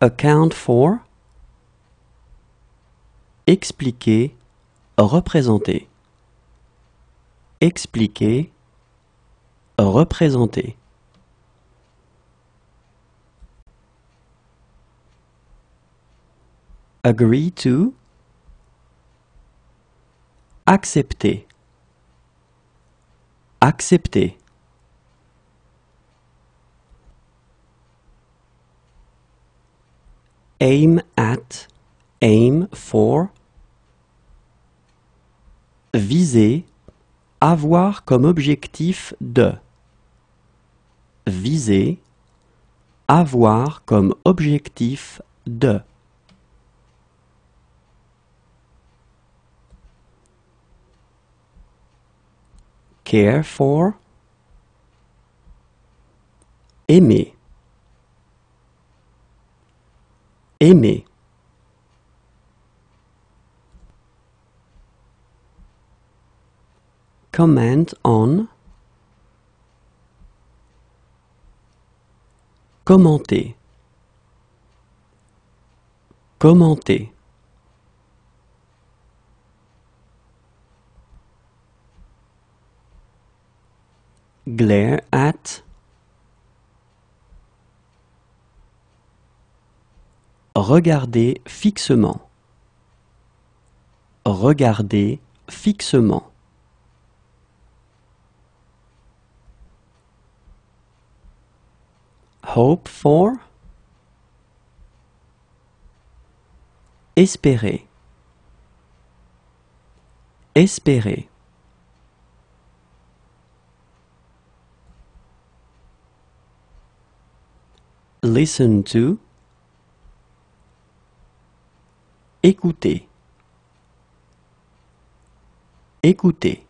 account for, expliquer, représenter. Expliquer, représenter. Agree to, accepter. Accepter. Aim at, aim for, viser, avoir comme objectif de, viser, avoir comme objectif de. Care for, aimer. Aimer. Comment on. Commenter? Commenter. Glare at. Regardez fixement. Regardez fixement. Hope for. Espérer. Espérer. Listen to. Écoutez. Écoutez.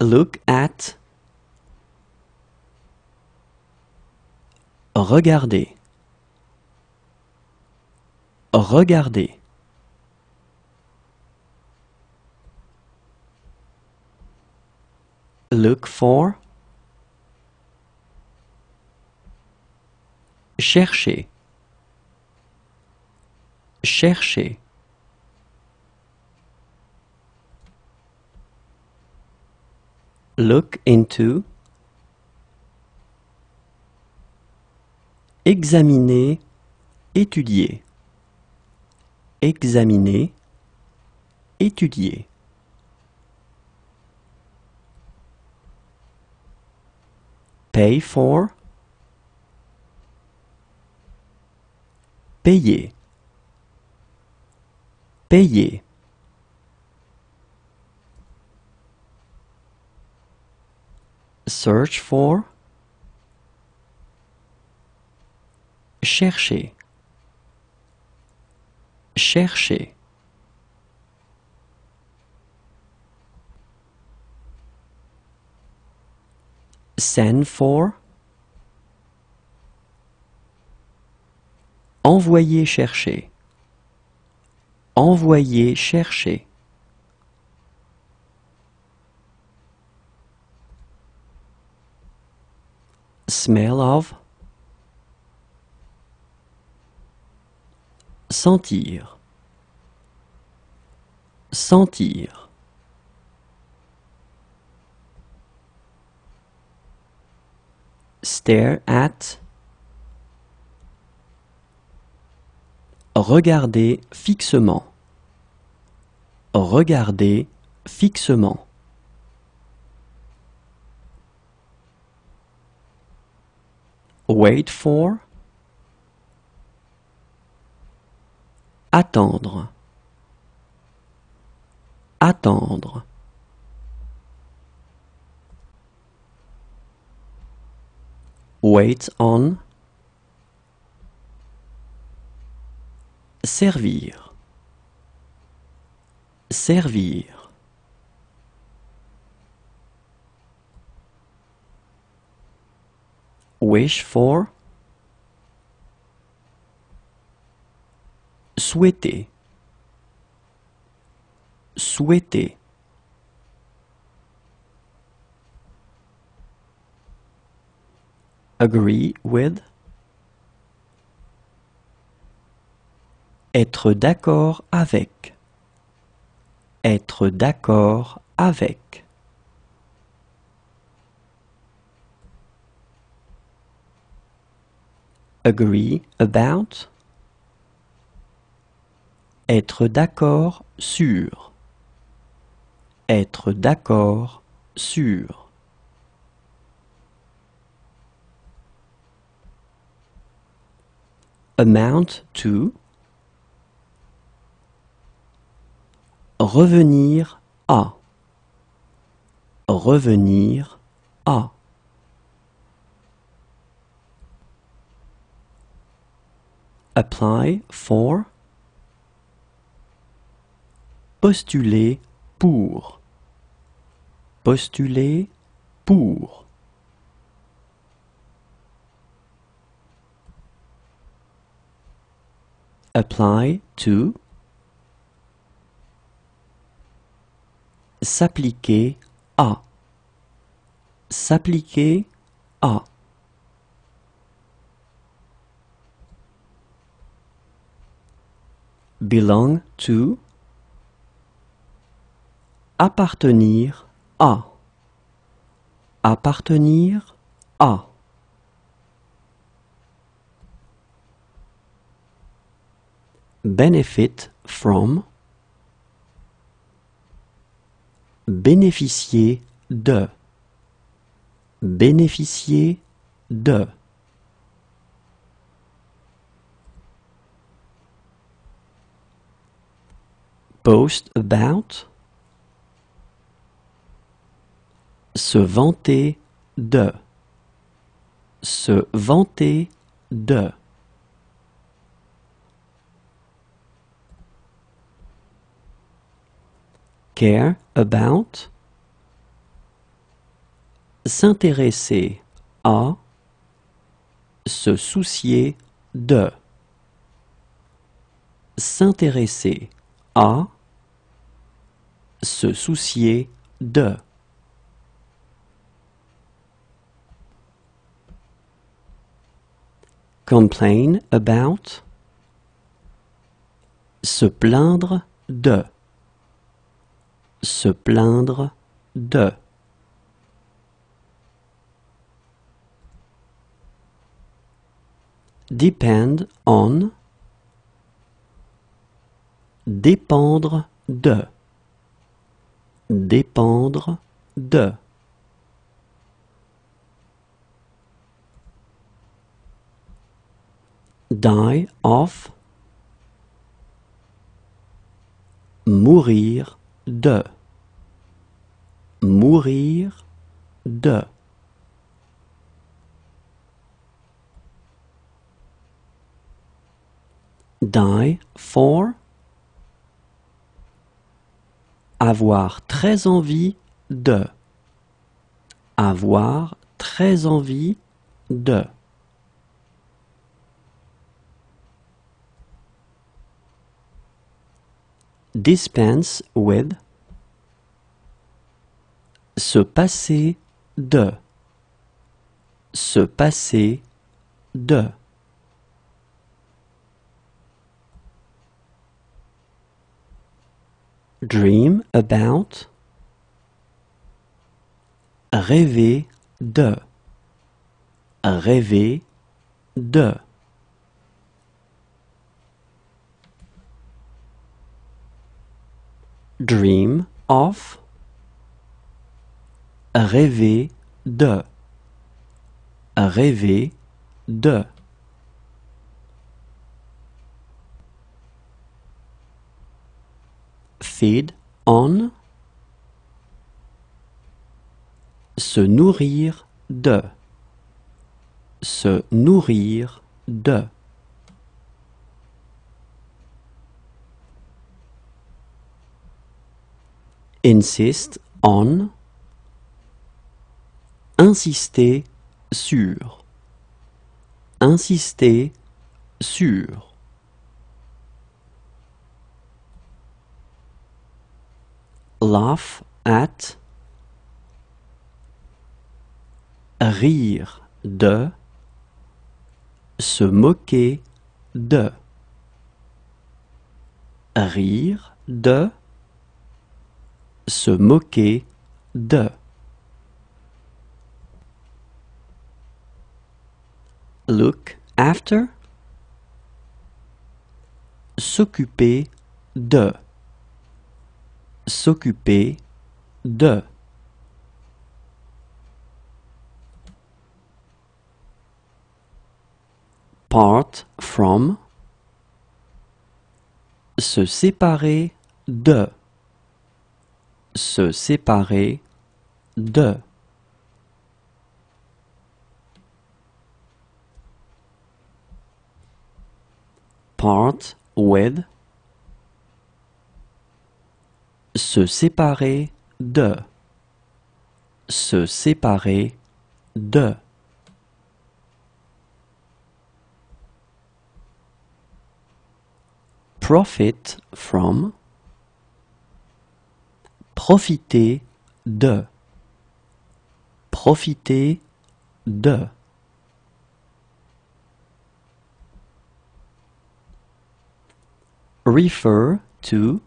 Look at. Regardez. Regardez. Look for. Chercher. Chercher. Look into. Examiner. Étudier. Examiner. Étudier. Pay for. Payer. Payer. Search for. Chercher. Chercher. Send for. Envoyer chercher. Envoyer chercher. Smell of. Sentir. Sentir. Stare at. Regarder fixement. Regarder fixement. Wait for. Attendre. Attendre. Wait on. Servir. Servir. Wish for. Souhaiter. Souhaiter. Agree with. Être d'accord avec. Être d'accord avec. Agree about. Être d'accord sur. Être d'accord sur. Amount to. Revenir à. Revenir à. Apply for. Postuler pour. Postuler pour. Apply to. S'appliquer à. S'appliquer à. Belong to. Appartenir à. Appartenir à. Benefit from. Bénéficier de. Bénéficier de. Boast about. Se vanter de. Se vanter de. Care about. S'intéresser à. Se soucier de. S'intéresser à. Se soucier de. Complain about. Se plaindre de. Se plaindre de. Depend on. Dépendre de. Dépendre de. Die of. Mourir de. Mourir de. Die for. Avoir très envie de. Avoir très envie de. Dispense with. Se passer de. Se passer de. Dream about. Rêver de. Rêver de. Dream of. Rêver de. Rêver de. Feed on. Se nourrir de. Se nourrir de. Insist on. Insister sur. Insister sur. Laugh at. Rire de. Se moquer de. Rire de. Se moquer de. Look after. S'occuper de. S'occuper de. Part from. Se séparer de. Se séparer de. Part with. Se séparer de. Se séparer de. Profit from. Profiter de. Profiter de. Refer to.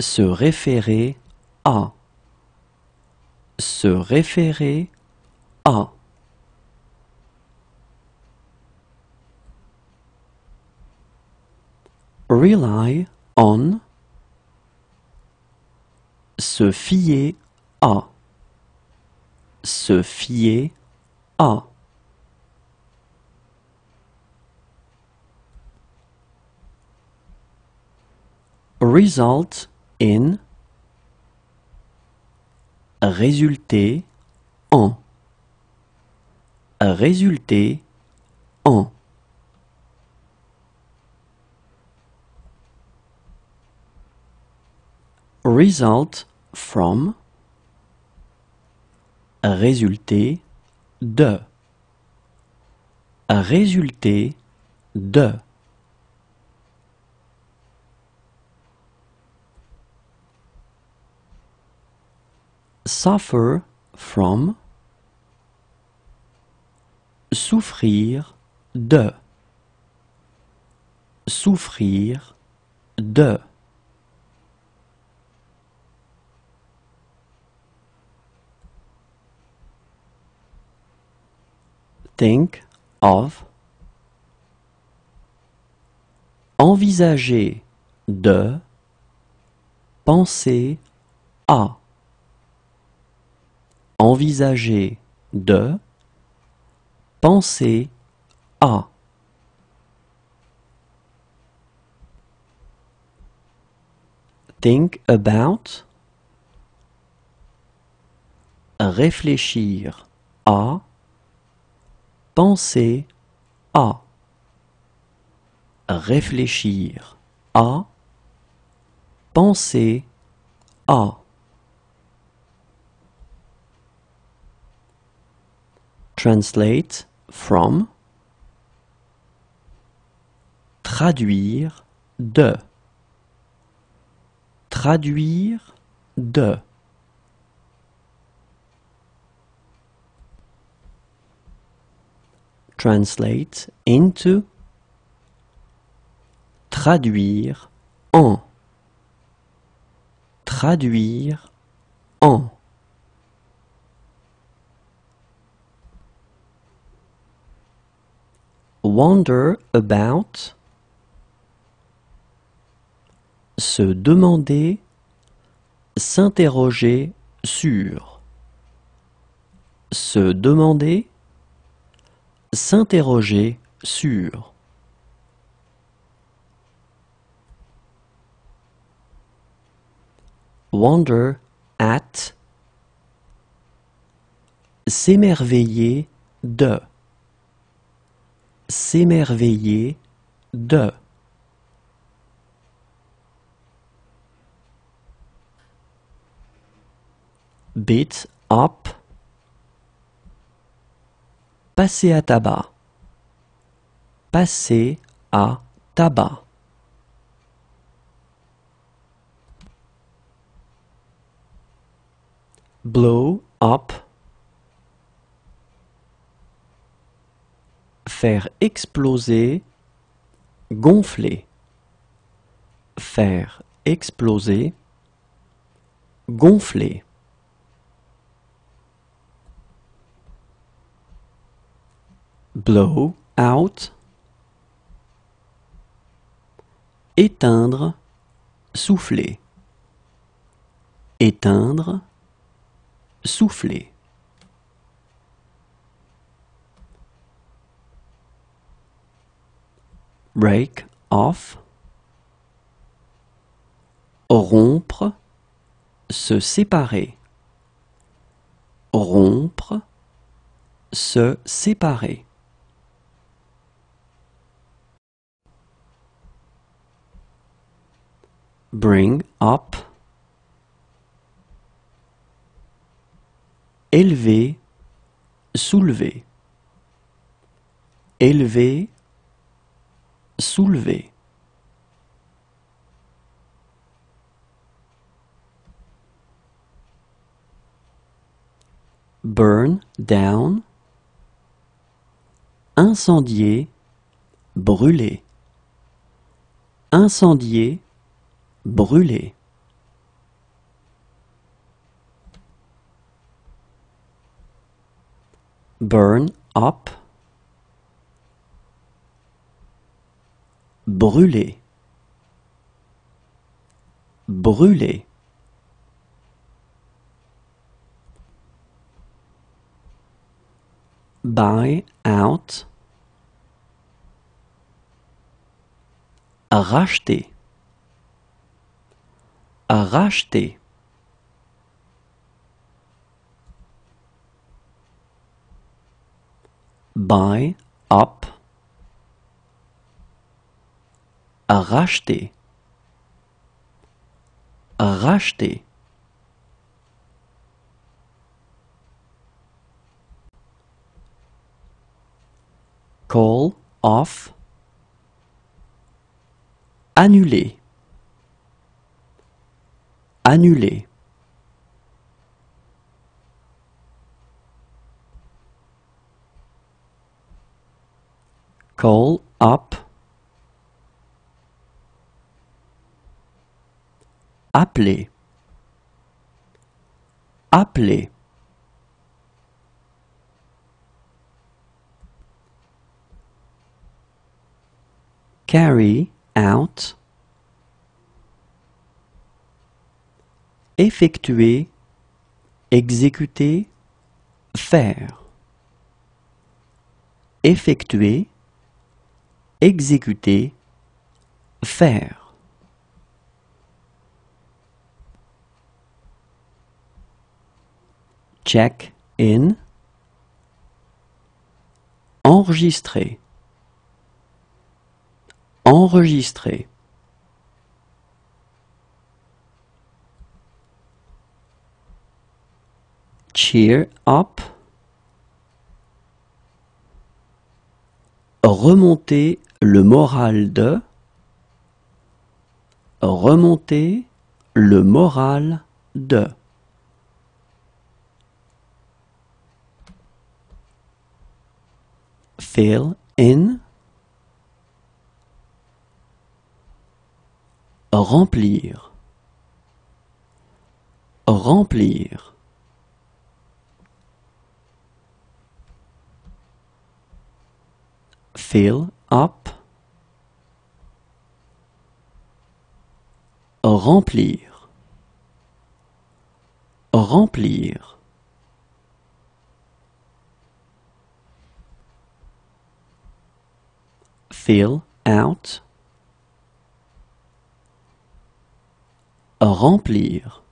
Se référer à. Se référer à. Rely on. Se fier à. Se fier à. Result in. Résulter en. Résulter en. Result from. Résulter de. Résulter de. Suffer from. Souffrir de. Souffrir de. Think of. Envisager de. Penser à. Envisager de. Penser à. Think about. Réfléchir à. Penser à. Réfléchir à. Penser à. Translate from. Traduire de. Traduire de. Translate into. Traduire en. Traduire en. Wonder about. Se demander. S'interroger sur. Se demander. S'interroger sur. Wonder at. S'émerveiller de. S'émerveiller de. Beat up. Passer à tabac. Passer à tabac. Blow up. Faire exploser, gonfler. Faire exploser, gonfler. Blow out. Éteindre, souffler. Éteindre, souffler. Break off. Rompre, se séparer. Rompre, se séparer. Bring up. Élever, soulever. Élever, soulever. Burn down. Incendier, brûler. Incendier, brûler. Burn up. Brûler. Brûler. Buy out. Racheter. Racheter. Buy up. Racheter. Racheter. Call off. Annuler. Annuler. Call up. Appeler. Appeler. Carry out. Effectuer, exécuter, faire. Effectuer, exécuter, faire. Check in. Enregistrer. Enregistrer. Cheer up. Remonter le moral de. Remonter le moral de. Fill in. Remplir. Remplir. Fill up. Remplir. Remplir. Fill out. Remplir.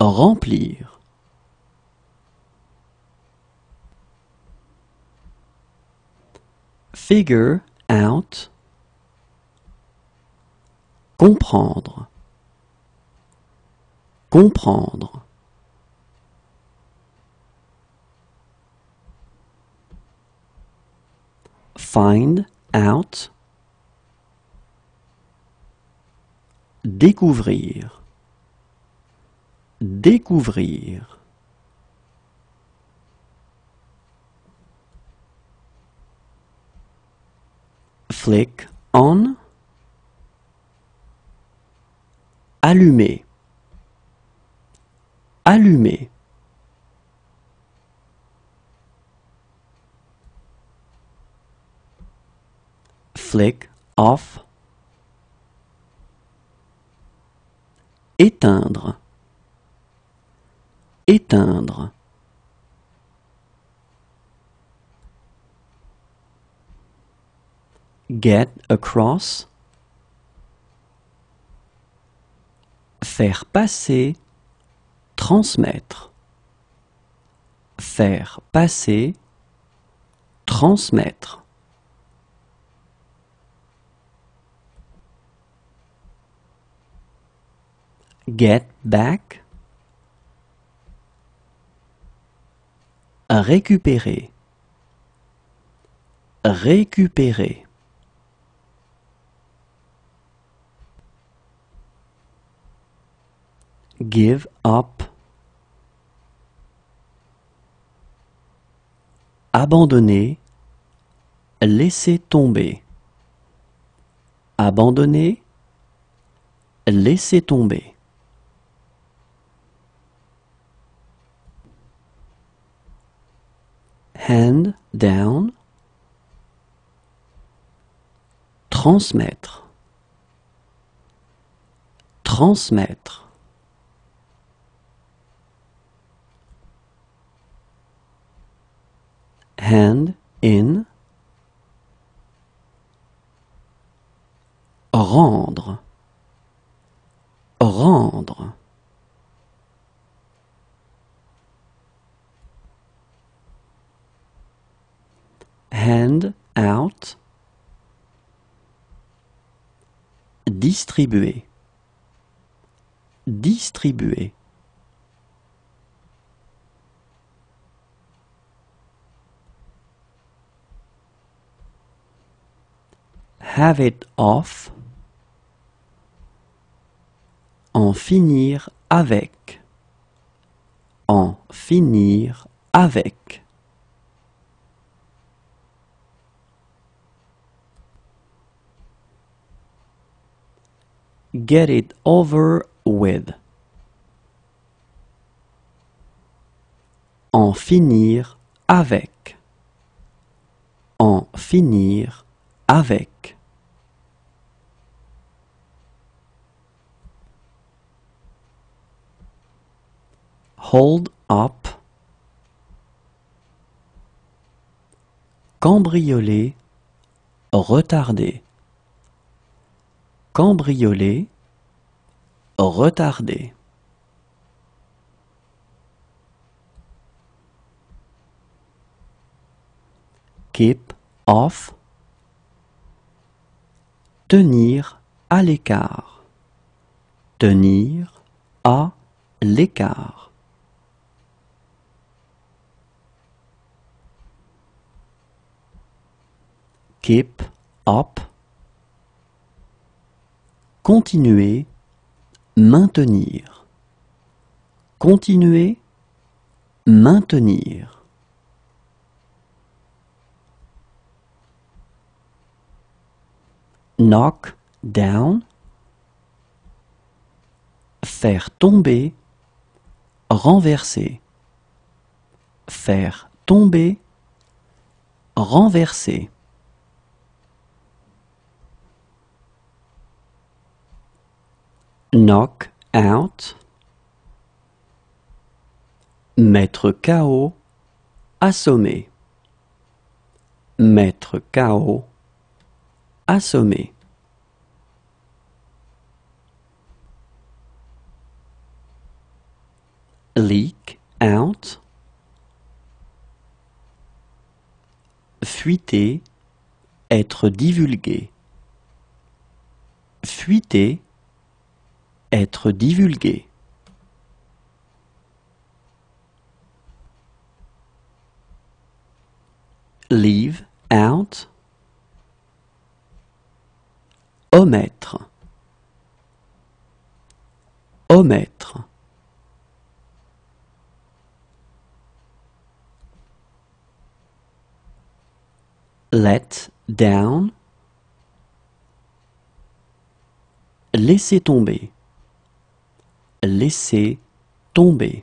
Remplir. Figure out. Comprendre. Comprendre. find out, découvrir, découvrir. Flick on, allumer, allumer. Flick off. Éteindre. Éteindre. Get across. Faire passer. Transmettre. Faire passer. Transmettre. Get back. Récupérer. Récupérer. Give up. Abandonner. Laisser tomber. Abandonner. Laisser tomber. Hand down. Transmettre. Transmettre. Hand in. Rendre. Rendre. Hand out. Distribuer. Distribuer. Have it off. En finir avec. En finir avec. Get it over with. En finir avec. En finir avec. Hold up. Cambrioler. Retarder. Cambrioler. Retarder. Keep off. Tenir à l'écart. Tenir à l'écart. Keep up. Continuer. Maintenir. Continuer. Maintenir. knock down, faire tomber, renverser, faire tomber, renverser. Knock out, mettre KO, assommer, mettre KO, assommer. Leak out. Fuiter, être divulgué. Fuiter, être divulgué. Leave out. Omettre. Omettre. Let down. Laisser tomber. Laisser tomber.